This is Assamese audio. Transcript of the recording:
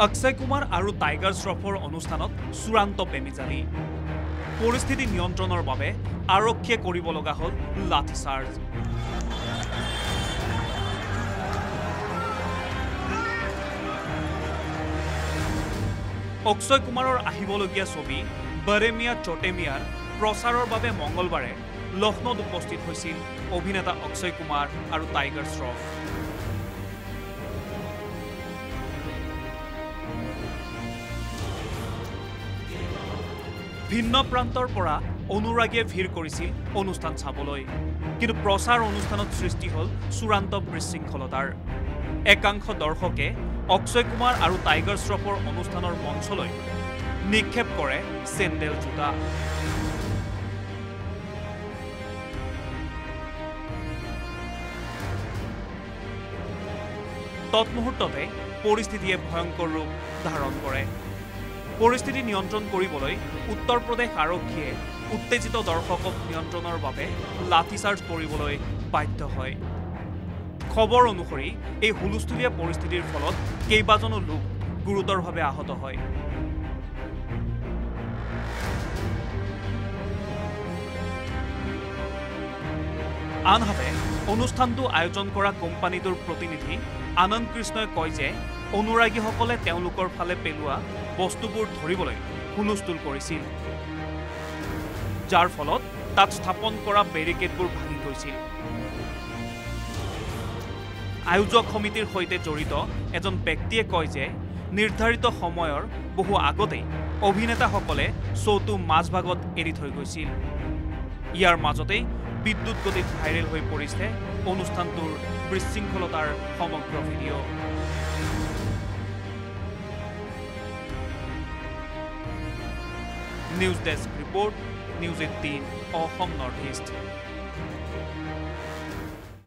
অক্ষয় কুমাৰ আৰু টাইগাৰ শ্ৰফৰ অনুষ্ঠানত চূড়ান্ত বেমিজালি পৰিস্থিতি নিয়ন্ত্ৰণৰ বাবে আৰক্ষীয়ে কৰিব লগা হ'ল লাঠিচাৰ্জ। অক্ষয় কুমাৰৰ আহিবলগীয়া ছবি চটেমিয়াৰ প্ৰচাৰৰ বাবে মঙলবাৰে লক্ষ্ণৌত উপস্থিত হৈছিল অভিনেতা অক্ষয় কুমাৰ আৰু টাইগাৰ শ্ৰফ। ভিন্ন প্ৰান্তৰ পৰা অনুৰাগীয়ে ভিৰ কৰিছিল অনুষ্ঠান চাবলৈ। কিন্তু প্ৰচাৰ অনুষ্ঠানত সৃষ্টি হ'ল চূড়ান্ত বিশৃংখলতাৰ। একাংশ দৰ্শকে অক্ষয় কুমাৰ আৰু টাইগাৰ শ্ৰফৰ অনুষ্ঠানৰ মঞ্চলৈ নিক্ষেপ কৰে চেণ্ডেল জোতা। তৎমুহূৰ্ততে পৰিস্থিতিয়ে ভয়ংকৰ ৰূপ ধাৰণ কৰে। পৰিস্থিতি নিয়ন্ত্ৰণ কৰিবলৈ উত্তৰ প্ৰদেশ আৰক্ষীয়ে উত্তেজিত দৰ্শকক নিয়ন্ত্ৰণৰ বাবে লাঠিচাৰ্জ কৰিবলৈ বাধ্য হয়। খবৰ অনুসৰি এই হুলস্থুলীয়া পৰিস্থিতিৰ ফলত কেইবাজনো লোক গুৰুতৰভাৱে আহত হয়। আনহাতে অনুষ্ঠানটো আয়োজন কৰা কোম্পানীটোৰ প্ৰতিনিধি আনন্দ কৃষ্ণই কয় যে অনুৰাগীসকলে তেওঁলোকৰ ফালে পেলোৱা বস্তুবোৰ ধৰিবলৈ হুলস্থুল কৰিছিল যাৰ ফলত তাত স্থাপন কৰা বেৰিকেডবোৰ ভাঙি গৈছিল। আয়োজক সমিতিৰ সৈতে জড়িত এজন ব্যক্তিয়ে কয় যে নিৰ্ধাৰিত সময়ৰ বহু আগতেই অভিনেতাসকলে শ্ব'টো মাজভাগত এৰি থৈ গৈছিল। ইয়াৰ মাজতেই বিদ্যুৎ গতিত ভাইৰেল হৈ পৰিছে অনুষ্ঠানটোৰ বিশৃংখলতাৰ সমগ্ৰ video' news desk report News eighteen North East